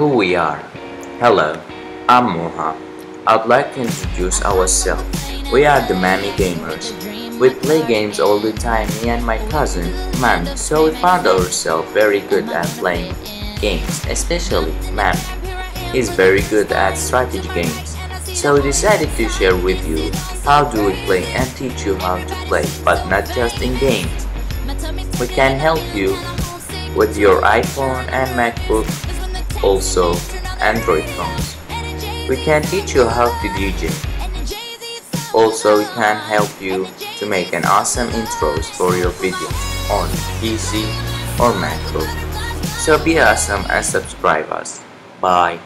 who we are. Hello, I'm Moha. I'd like to introduce ourselves. We are the Mami Gamers. We play games all the time, me and my cousin, Mami, so we found ourselves very good at playing games, especially Mami. He's very good at strategy games. So we decided to share with you how do we play and teach you how to play, but not just in games. We can help you with your iPhone and MacBook, also Android phones. We can teach you how to DJ. Also, we can help you to make an awesome intros for your videos on PC or MacBook. So be awesome and subscribe us. Bye.